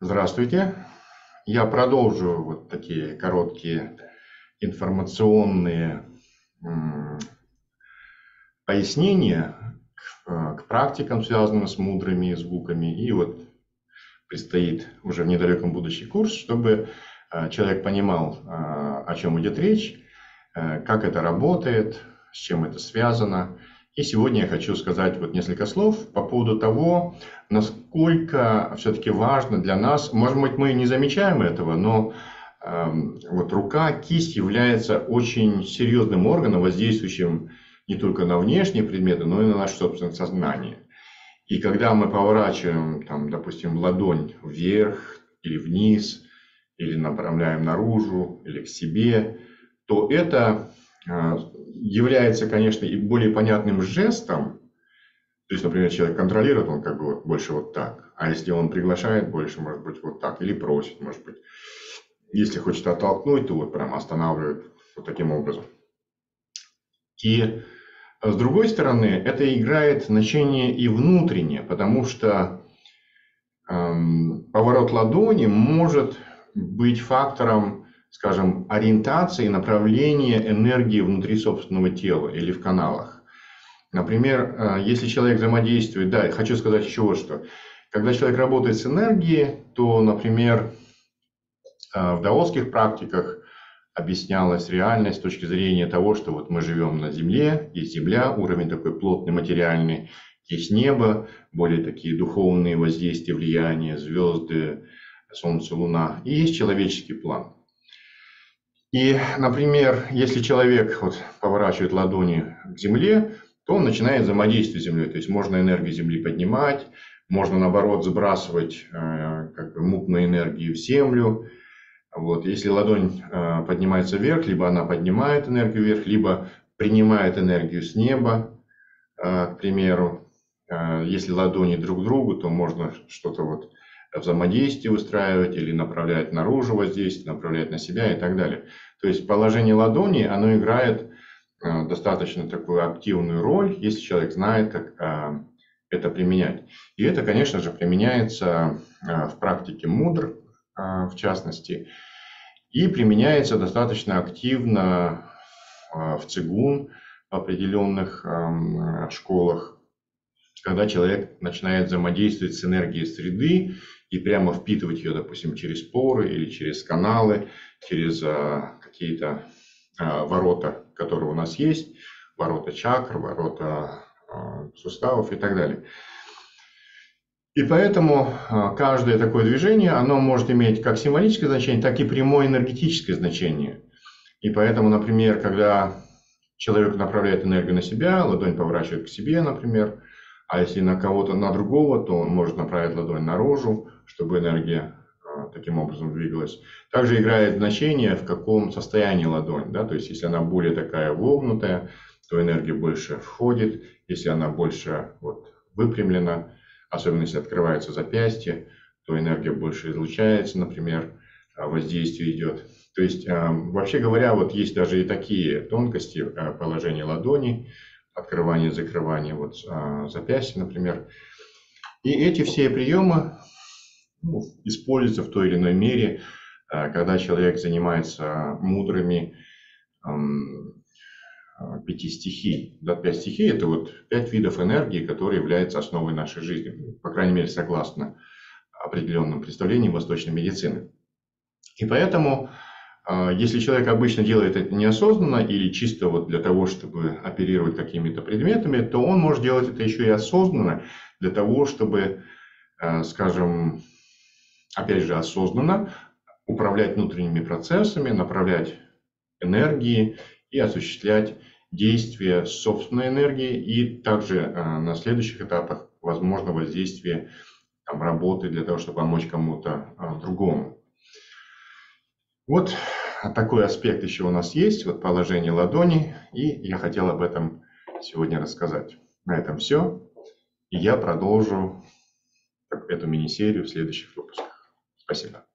Здравствуйте. Я продолжу вот такие короткие информационные пояснения к, э, к практикам, связанным с мудрыми звуками. И вот предстоит уже в недалеком будущем курс, чтобы э, человек понимал, э, о чем идет речь, как это работает, с чем это связано. И сегодня я хочу сказать вот несколько слов по поводу того, насколько все-таки важно для нас, может быть, мы не замечаем этого, но э, вот рука, кисть является очень серьезным органом, воздействующим не только на внешние предметы, но и на наше собственное сознание. И когда мы поворачиваем, там, допустим, ладонь вверх или вниз, или направляем наружу, или к себе, то это является, конечно, и более понятным жестом, то есть, например, человек контролирует, он как бы вот больше вот так. А если он приглашает, больше может быть вот так. Или просит, может быть. Если хочет оттолкнуть, то вот прям останавливает вот таким образом. И с другой стороны, это играет значение и внутреннее, потому что эм, поворот ладони может быть фактором, скажем, ориентации, направления энергии внутри собственного тела или в каналах. Например, э, если человек взаимодействует, да, хочу сказать еще вот что. Когда человек работает с энергией, то, например, э, в даосских практиках объяснялась реальность с точки зрения того, что вот мы живем на Земле, есть Земля, уровень такой плотный, материальный, есть небо, более такие духовные воздействия, влияния, звезды, Солнце, Луна, и есть человеческий план. И, например, если человек вот поворачивает ладони к Земле, то он начинает взаимодействовать с Землей. То есть можно энергию Земли поднимать, можно наоборот сбрасывать э, как бы, мутную энергию в Землю. Вот. Если ладонь э, поднимается вверх, либо она поднимает энергию вверх, либо принимает энергию с неба, э, к примеру. Если ладони друг к другу, то можно что-то вот взаимодействие устраивать или направлять наружу воздействие, направлять на себя и так далее. То есть положение ладони, оно играет Э, достаточно такую активную роль, если человек знает, как э, это применять. И это, конечно же, применяется э, в практике мудр, в частности, и применяется достаточно активно в цигун в определенных школах, когда человек начинает взаимодействовать с энергией среды и прямо впитывать ее, допустим, через поры или через каналы, через какие-то ворота которые у нас есть, ворота чакр, ворота а, суставов и так далее. И поэтому а, каждое такое движение, оно может иметь как символическое значение, так и прямое энергетическое значение. И поэтому, например, когда человек направляет энергию на себя, ладонь поворачивает к себе, например, а если на кого-то, на другого, то он может направить ладонь наружу, чтобы энергия таким образом двигалась. Также играет значение, в каком состоянии ладонь. Да? То есть, если она более такая вогнутая, то энергия больше входит. Если она больше вот, выпрямлена, особенно если открывается запястье, то энергия больше излучается, например, а воздействие идет. То есть, а, вообще говоря, вот есть даже и такие тонкости а, положения ладони, открывание, закрывание вот запястья, например. И эти все приемы используется в той или иной мере, э, когда человек занимается мудрыми э, пяти стихий. Да, пять стихий – это вот пять видов энергии, которые являются основой нашей жизни, по крайней мере, согласно определенным представлениям восточной медицины. И поэтому, э, если человек обычно делает это неосознанно или чисто вот для того, чтобы оперировать какими-то предметами, то он может делать это еще и осознанно для того, чтобы, скажем, опять же, осознанно управлять внутренними процессами, направлять энергии и осуществлять действия собственной энергии и также э, на следующих этапах возможно воздействие там, работы для того, чтобы помочь кому-то э, другому. Вот такой аспект еще у нас есть, вот положение ладони, и я хотел об этом сегодня рассказать. На этом все, и я продолжу эту мини-серию в следующих выпусках. Спасибо.